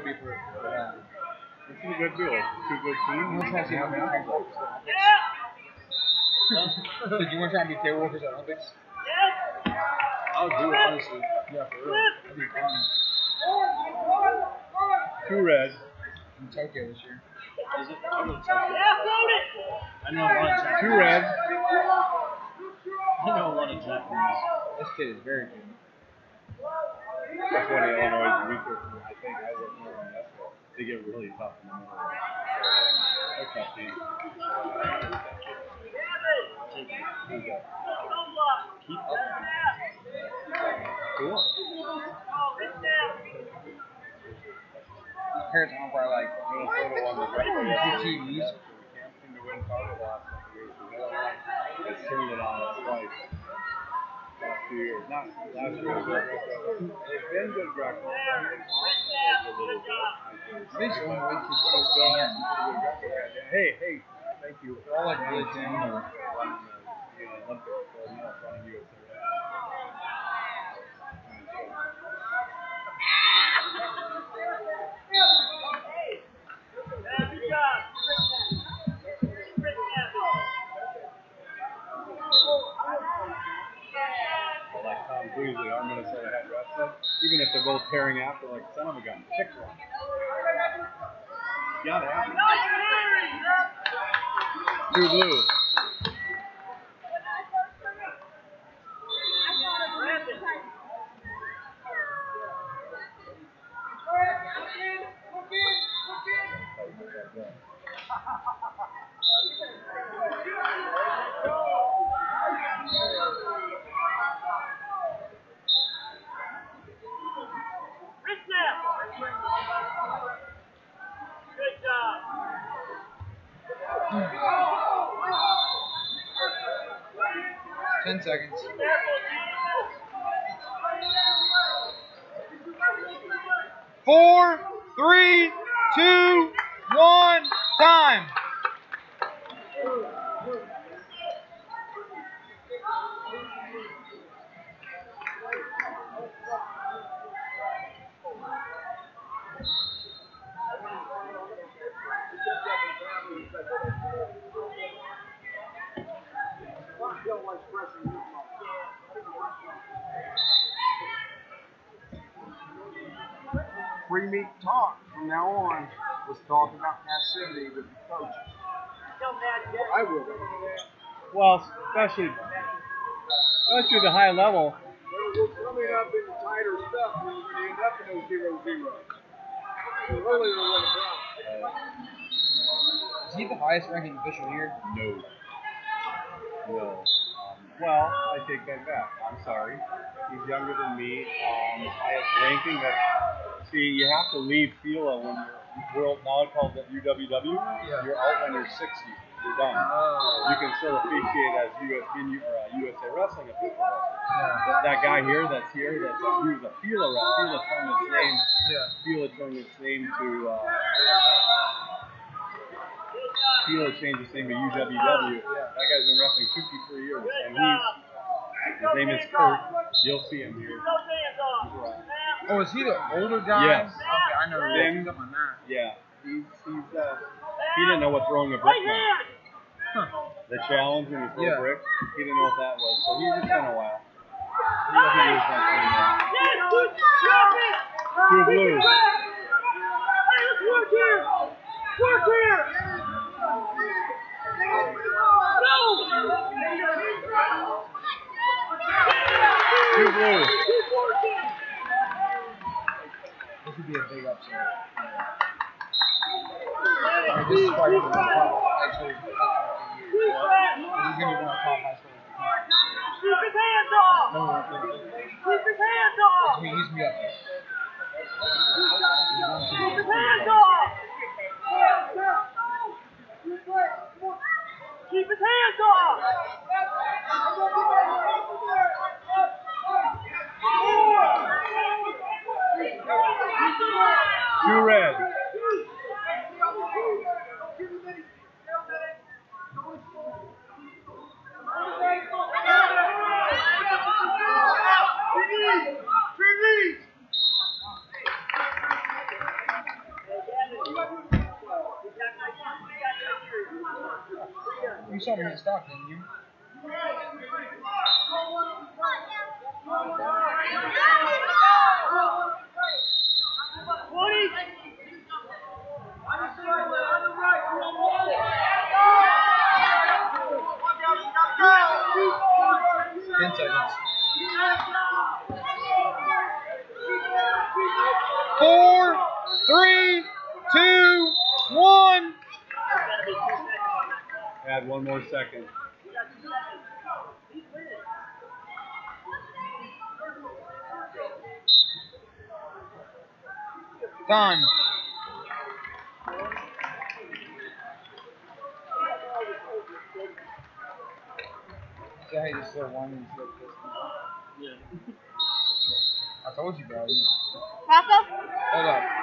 will be for. Uh, This is a good deal. Two good teams. Let's see how many. Did you want to try and be table workers at Olympics? I'll do it, honestly. Yeah, for real. That'd be fun. Two red. In Tokyo this year. Is it? I'll go check it. I know a lot of Japanese. Two red. I know a lot of Japanese. This kid is very good. That's one of Illinois' weaker. Think I look more on one. They get really tough in the middle. They're tough team. Keep up. Cool. His parents are probably like, Minnesota won the two TVs. We can't seem to win the last so Illinois has turned it on twice. Last few years. Not last year. They've been good Greco. A little bit. I think. This Illinois kid's so. Hey, hey, thank you. They're all like really tender. Well, they're both tearing after, like, son of a gun, pick one. Gotta it. Two blue. Ten seconds. Four, three, two, one, time. Free meat talk from now on. Let's talk about passivity with the coaches. I will. Well, especially, especially the high level. We're coming up in tighter stuff. We're going to end up in those zero zeros. Earlier than Is he the highest ranking official here? No. No. Well, I take that back. I'm sorry. He's younger than me. Um, highest ranking. That see, you have to leave FILA when you're world. Now called the UWW. Yeah. You're out when you're 60. You're done. Oh. You can still officiate as US, in, or uh, USA Wrestling official. Yeah. That, that guy here, that's here, that's a, he was a FILA rep. FILA turned its name. Yeah. FILA turned its name to. Uh, FILA changed its name to UWW. That guy's been wrestling 53 years, and he's his name is Kurt. You'll see him here. Oh, is he the older guy? Yes. Okay, I know. Then- He's up on that. Yeah, he's he's uh, he didn't know what throwing a brick meant. Huh. The challenge when you throw Yeah. a brick, he didn't know what that was. So he's just been a while. He doesn't do his own thing now. Two blue. Two blue. This would be a big upset. I mean, this is probably one of the top high schools in the country in years. This is going to be one of the top high schools in the country. No one will think it. It's me, he's me up there. Two red. You saw him get stopped, didn't you? Add one more second. Done. See how you just throw one instead of this? Yeah. I told you, bro. Papa? Hold up.